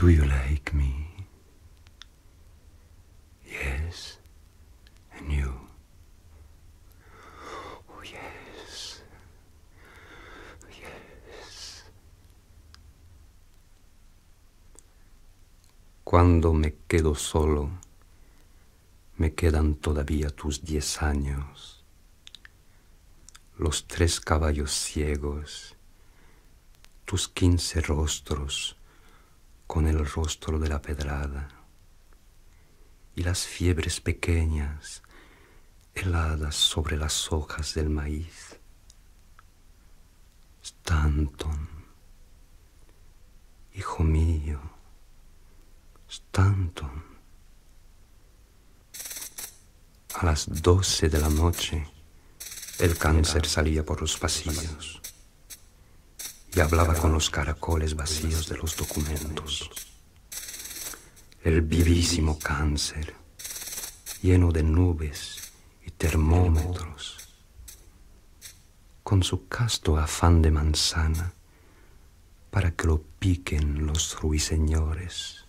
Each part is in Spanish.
Do you like me? Yes. And you? Oh. Cuando me quedo solo, me quedan todavía tus diez años, los tres caballos ciegos, tus quince rostros con el rostro de la pedrada y las fiebres pequeñas heladas sobre las hojas del maíz. Stanton, hijo mío, Stanton. A las doce de la noche, el cáncer salía por los pasillos y hablaba con los caracoles vacíos de los documentos. El vivísimo cáncer, lleno de nubes y termómetros, con su casto afán de manzana para que lo piquen los ruiseñores.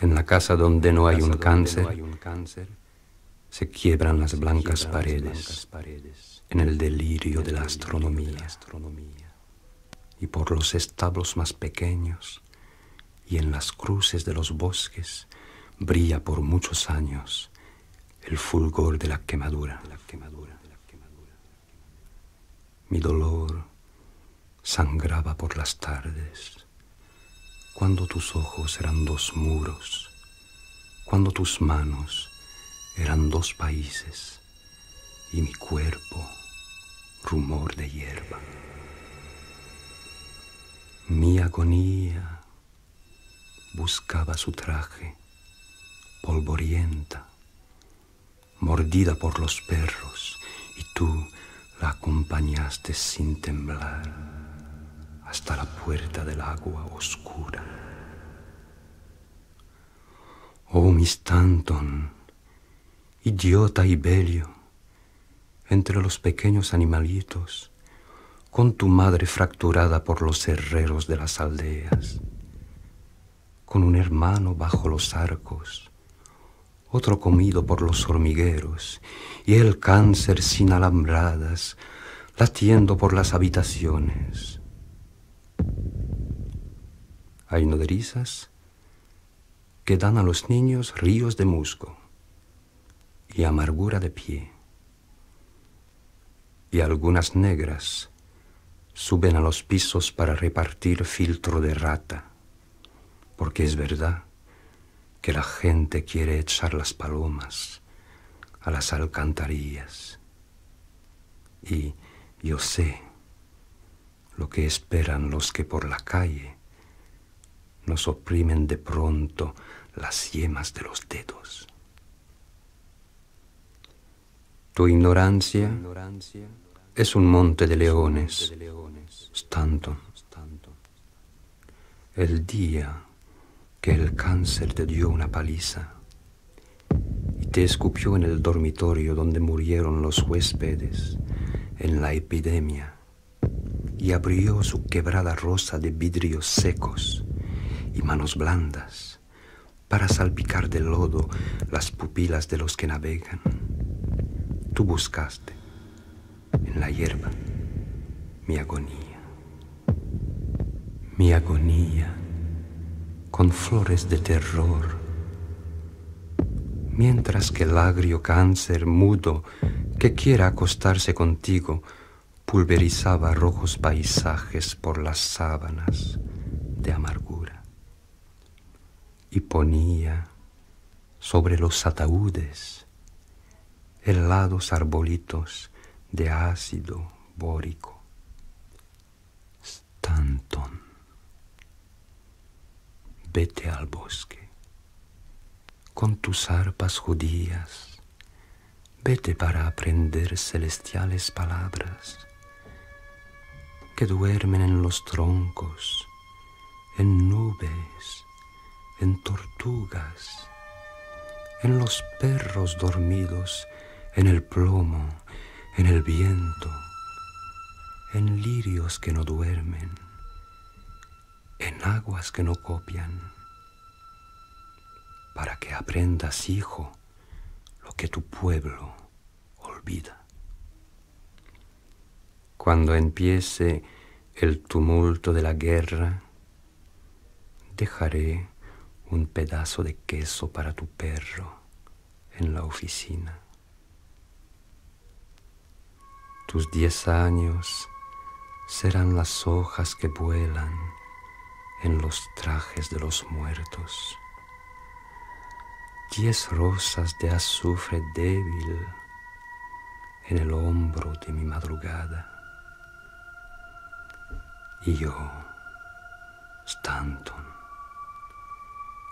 En la casa donde no hay un cáncer, se quiebran las blancas paredes en el delirio de la astronomía. Y por los establos más pequeños y en las cruces de los bosques brilla por muchos años el fulgor de la quemadura. Mi dolor sangraba por las tardes, cuando tus ojos eran dos muros, cuando tus manos eran dos países y mi cuerpo rumor de hierba. Mi agonía buscaba su traje, polvorienta, mordida por los perros, y tú la acompañaste sin temblar hasta la puerta del agua oscura. Oh, mi Stanton, idiota y bello, entre los pequeños animalitos, con tu madre fracturada por los herreros de las aldeas, con un hermano bajo los arcos, otro comido por los hormigueros, y el cáncer sin alambradas, latiendo por las habitaciones. Hay nodrizas que dan a los niños ríos de musgo y amargura de pie y algunas negras suben a los pisos para repartir filtro de rata, porque es verdad que la gente quiere echar las palomas a las alcantarillas. Y yo sé lo que esperan los que por la calle nos oprimen de pronto las yemas de los dedos. Tu ignorancia es un monte de leones, Stanton. El día que el cáncer te dio una paliza y te escupió en el dormitorio donde murieron los huéspedes en la epidemia y abrió su quebrada rosa de vidrios secos y manos blandas para salpicar de lodo las pupilas de los que navegan. Tú buscaste la hierba. Mi agonía, mi agonía. Con flores de terror, mientras que el agrio cáncer mudo que quiera acostarse contigo pulverizaba rojos paisajes por las sábanas de amargura y ponía sobre los ataúdes helados arbolitos de ácido bórico. Stanton, vete al bosque con tus arpas judías, vete para aprender celestiales palabras que duermen en los troncos, en nubes, en tortugas, en los perros dormidos en el plomo en el viento, en lirios que no duermen, en aguas que no copian, para que aprendas, hijo, lo que tu pueblo olvida. Cuando empiece el tumulto de la guerra, dejaré un pedazo de queso para tu perro en la oficina. Tus diez años serán las hojas que vuelan en los trajes de los muertos. Diez rosas de azufre débil en el hombro de mi madrugada. Y yo, Stanton,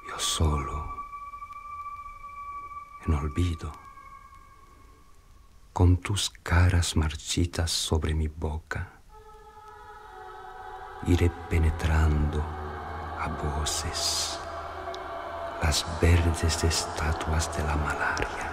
yo solo, en olvido, con tus caras marchitas sobre mi boca, iré penetrando a voces las verdes estatuas de la malaria.